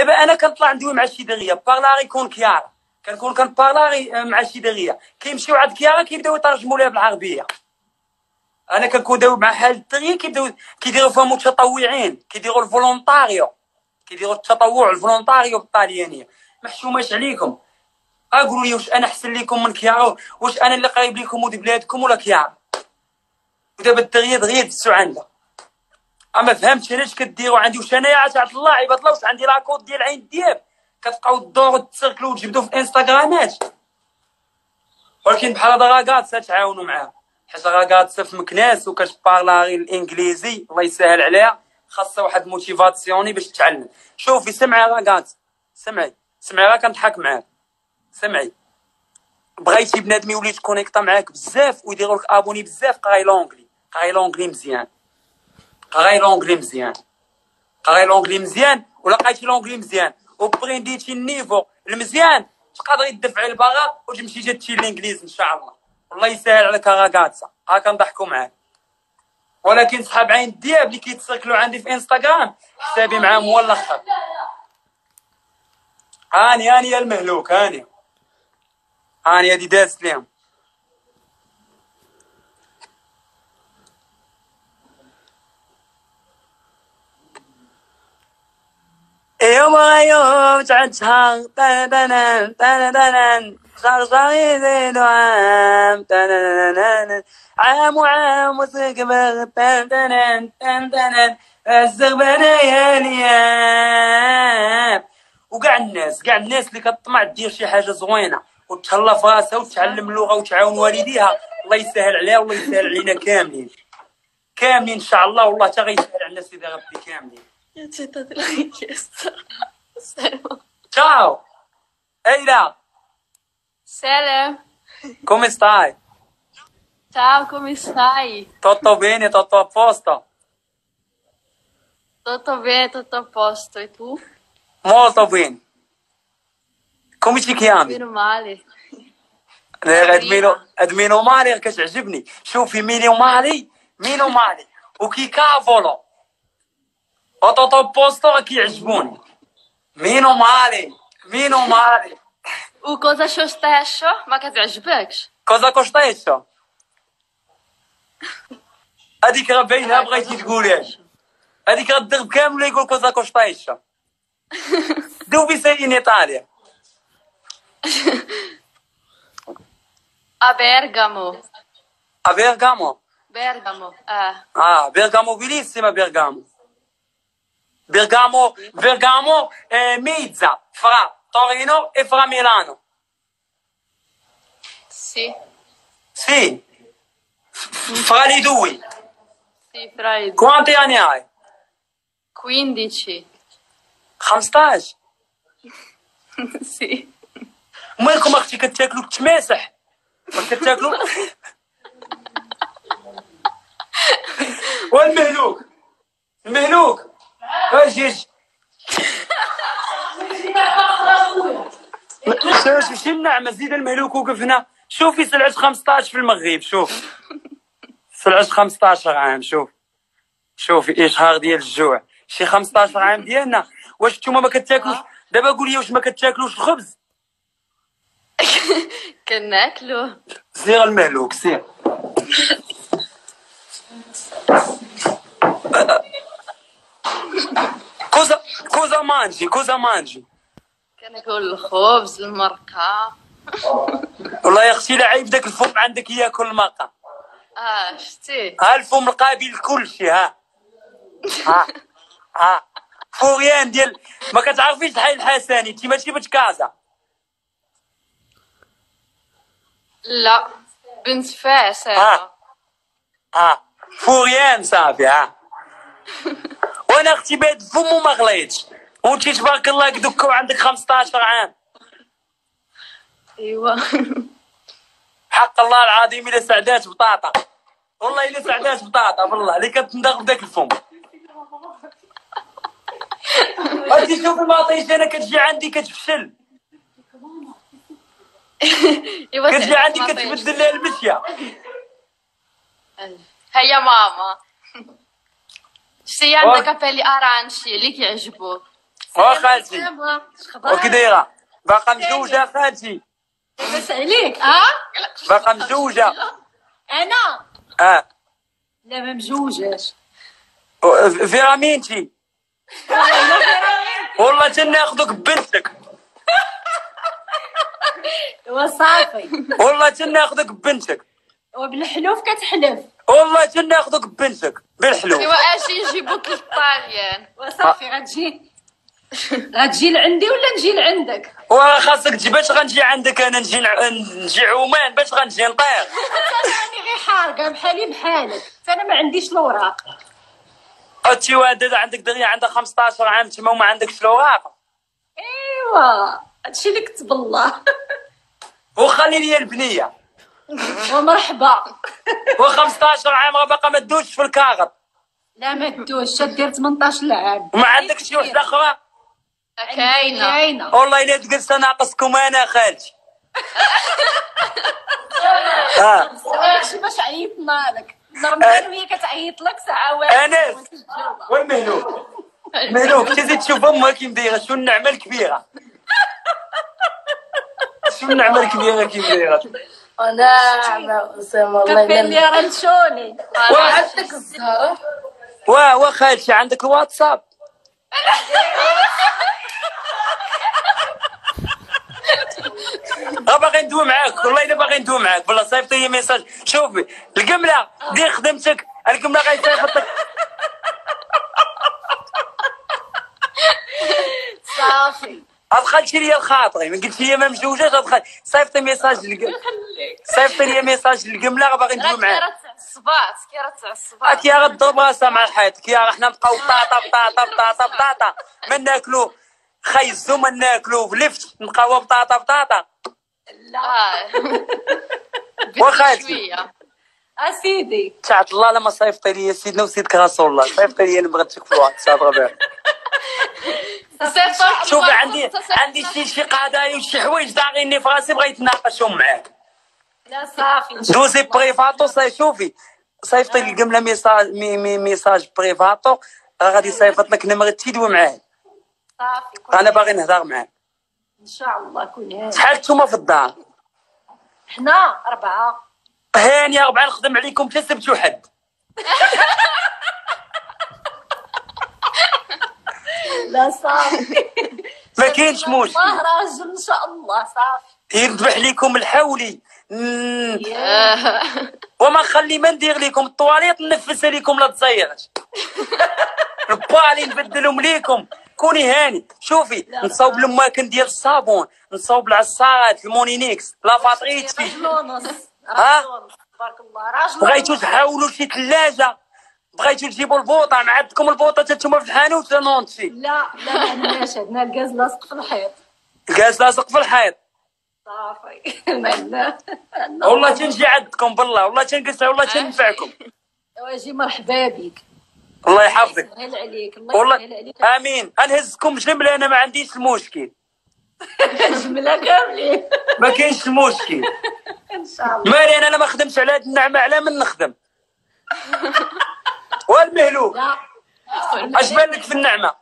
دابا أنا كنطلع ندوي مع شي دغيا باغلاغي كون كيارا كنكون كنباغلاغي مع شي دغيا كيمشيو عند كيارا كيبداو يترجموا ليها بالعربية. أنا كنكون داوي مع حال الدغيا كيبداو كيديروا فيها متطوعين. كيديروا الفولونتاريو. كيديروا التطوع الفولونتاريو بالطاليانية. ما حشوماش عليكم. اقولوا لي واش أنا احسن لكم من كيارا واش أنا اللي قريب لكم ودي بلادكم ولا كيارا ودابا الدغيا دغيا دزو عندها. أما فهمتش علاش كديروا عندي؟ واش أنايا عاد الله؟ عباد الله واش عندي لاكود ديال عين دياب كتبقاو تدوروا تسركلوا وتجبدوا في انستغرامات ولكن بحال هذا غاكاتسا تعاونوا معاه. حيت غاكاتسا في مكناس وكتبارلا غير الانجليزي الله يسهل عليها. خاصها واحد موتيفاسيوني باش تتعلم شوفي سمعي غاكات سمعي. سمعي راه كنضحك معاك سمعي. بغيتي بنادم يولي تكونيكتا معاك بزاف ويديروا لك ابوني بزاف قراي لونجلي قراي l'anglais مزيان. قراي l'anglais مزيان قراي l'anglais مزيان ولا لقيتي l'anglais مزيان و prenditi ال niveau المزيان تقدري تدفعي الباغا وتمشي جاتي الانجليز ان شاء الله والله يسهل عليك ragazza ها كنضحكوا معاك ولكن صحاب عين الدياب اللي كيتسركلوا عندي في انستغرام حسابي معاهم هو الآخر هاني هاني يا المهلوك هاني هاني هادي دازت ليهم يوم يوم تنتنن تنتنن شهر شهر يزيد عام عام وعام تنتنن تنتنن الزغبنة يا اليام وكاع الناس كاع الناس اللي كطمع دير شي حاجة زوينة وتهلا في راسها وتعلم اللغة وتعاون والديها الله يسهل عليها والله يسهل علينا كاملين. كاملين إن شاء الله والله حتى غيسهل على الناس ربي كاملين. Città della richiesta. Serio. Ciao! Eila, Sele, come stai? ciao, come stai? Tutto bene, tutto a posto? Tutto bene, tutto a posto. E tu? Molto bene. Come ti chiami? Meno male. ادمينو ادمينو مالي كتعجبني شوفي مينو مالي مينو مالي وكي كافولو اوتوتو بوستو كيعجبوني مينو مالي مينو مالي U cosa c'ho stesso? Ma che ti عجبكش؟ كوزا كوشتايشو هذيك راه باينه بغيتي تقوليها هذيك راه الدرب كامل يقول كوزا كوشتايشو دوبي سي ان ايطاليا A Bergamo. a Bergamo Bergamo, eh. Ah, Bergamo bellissima Bergamo. Bergamo, Bergamo è mezza fra Torino e fra Milano. Sì, Sì, F- fra le due. sì, fra i Quanti anni hai? 15. 15 sì. مالكم اختي كتاكلوا التماسح ما كتاكلوا والمهلوك المهلوك أجي أجي شوف شي النعمة؟ زيد المهلوك وقف هنا. شوفي سلعة 15 في المغرب شوف. سلعة 15 عام شوف. شوفي إشهار ديال الجوع. شي 15 عام ديالنا. واش نتوما ما كتاكلوش؟ دابا قول لي واش ما كتاكلوش الخبز. neclo. سير المهلوك سير. كوزا كوزا مانجي كوزا مانجي. كان ياكل الخبز المرقة. والله يا أختي لا عيب داك الفم عندك ياكل الماقا آه شتي. ها الفم القابل لكل شيء ها. ها ها. فوريان ديال ما كتعرفيش الحي الحسني انت ماشي بتكازا لا بنت فاس ها ها. فوريان صافي ها. وأنا أختي بهاد الفم وما غليتش وانت تبارك الله دوك وعندك 15 عام. ايوا حق الله العظيم الا سعدات بطاطا. والله الا سعدات بطاطا والله. اللي كتندغ بداك الفم. انت شوفي ما عطيتش أنا كتجي عندي كتفشل. كتجي عندي كتبدل لها المشية. هيا ماما. شتي عندها capelli arancioni اللي كيعجبوك وا خالتي. وكي دايرة. باقا مزوجة خالتي. لاباس عليك آه؟ باقا مزوجة. أنا؟ آه. لا ما مزوجاش. فيها niente والله تناخذك ببنتك وصافي. والله تناخذك ببنتك وبالحلوف كتحلف. والله تناخذك ببنتك بالحلو. ايوا أجي نجيبوك للطاليان وصافي غتجي. غتجي لعندي ولا نجي لعندك؟ وراه خاصك تجي. باش غنجي عندك أنا؟ نجي نجي عمان. باش غنجي نطير. راني غير حارقة بحالي بحالك. فأنا ما عنديش الأوراق. قلتي واحد عندك دغيا عندها 15 عام تما وما عندكش الأوراق. إيوا هادشي اللي كتب الله. وخلي لي البنية. ومرحبا. و15 عام باقا ما تدوش في الكاغط لا ما تدوش. دير 18 عام وما عندكش شي وحدة أخرى؟ كاينة. كاينة. والله إلا تجلس ناقصكم أنا خالتي. آه. شي باش عيطنا لك normal وهي كتعيط لك ساعة. وين مهلوك مهلوك تزيد تشوف أمك كي مدايره شو النعمة الكبيرة؟ شو النعمة الكبيرة كي مدايره ونعم أسامة الله كفي لي يلمك رنشوني. وعندك الزهرة وا وا خالتي عندك الواتساب. باغي ندوي معاك والله إلا باغي ندوي معاك. والله صيفط لي ميساج. شوفي القملة دير خدمتك. القملة غيصيفط لك. صافي. ادخلتي لي لخاطري من قلت لي ما مزوجاش أدخل. صيفط لي message صيفط لي message للقملة راه باغي ندوي معاك. كي راه تاع الصباط. هاك يا غضرب راسها مع الحيط. كي راه حنا نبقاو بطاطا بطاطا بطاطا بطاطا ما ناكلو خيزو ما ناكلو فلفت. نبقاو بطاطا بطاطا وخالتي أسيدي. تعت الله لما صيفط لي سيدنا وسيدك رسول الله صيفط لي أنا بغيتك في الواتساب ربيع شوفي عندي عندي شي شي قضايا وشي حوايج داغيني في راسي بغيت نناقشهم معاك. لا صافي. دوزي بريفاتو صي شوفي. صيفط لي القملة ميساج مي مي ميساج بريفاتو. راه غادي يصيفط لك نمرتي دوي معاه صافي أنا باغي نهضر معاه إن شاء الله كون شحال نتوما في الدار؟ حنا أربعة. هاني أربعة نخدم عليكم حتى السبت وحد لا صافي ما كاينش الله مشكل راجل إن شاء الله صافي يذبح لكم الحولي. وما نخلي ما ندير لكم الطواليط ننفسها لكم لا تزيرش البالي نبدلهم ليكم. كوني هاني. شوفي نصاوب الماكن ديال الصابون نصاوب العصارات المونينيكس لا فاتريتي راجل ونص ها؟ راجل ونص تبارك الله راجل بغيتو. تحاولوا شي ثلاجة. بغيتو تجيبوا البوطة عندكم البوطة حتى نتوما في الحانوت نونتشي لا لا ما عندناش عندنا الغاز لاصق في الحيط. الغاز لاصق في الحيط. صافي. ما والله تنجي عندكم بالله والله تنقص والله تنفعكم. واجي مرحبا بك الله يحفظك. يسهل عليك الله والله عليك. آمين. نهزكم جمله أنا ما عنديش المشكل. جمله كاملين ما كاينش المشكل. إن شاء الله. مالي أنا ما خدمتش على هاد النعمة على من نخدم؟ والمهلوك اش بان لك في النعمة.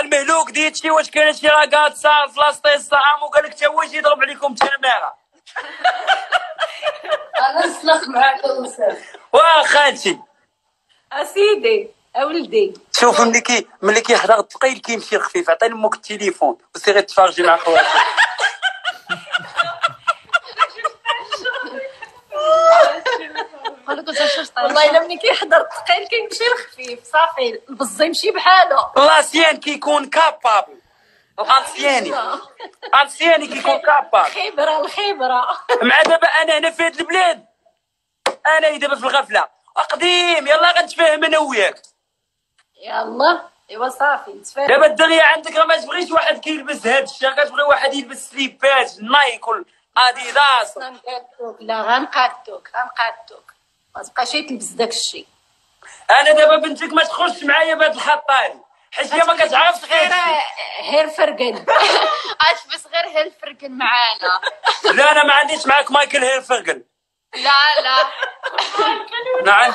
المهلوك ديت شي واش كاين شي راقات صار فلاسطين الصحام وقال لك تا هو يجي يضرب عليكم تماره أنا نسلخ معاك أسامة واه خالتي. أسيدي أولدي. شوف ملي كي ملي كيحضر الثقيل كيمشي الخفيف عطي لامك التليفون وسيري تفرجي مع خواتك والله الا ملي كيحضر الثقيل كيمشي الخفيف صافي. البز يمشي بحاله لاسيان كيكون كابابل الأنسياني. انسياني كيكون كابابل الخبرة الخبرة. مع دابا أنا هنا في هاد البلاد. أنا دابا في الغفلة. قديم يلا غنتفاهم أنا وياك. يلا. إيوا صافي نتفاهم. دابا الدنيا عندك راه ما تبغيش واحد كيلبس هاد الشيء. كتبغي واحد يلبس سليبات نايك آديداس. غنقادوك لا غنقادوك غنقادوك. ما تبقاش تلبس داك الشيء. أنا دابا بنتك ما تخش معايا بهاد الحطاري حيت هي ما كتعرفش غير غير هير فرقن بس غير هالفرقن معانا. لا أنا ما عنديش معاك مايكل هيرفرجل لا لا. نعم.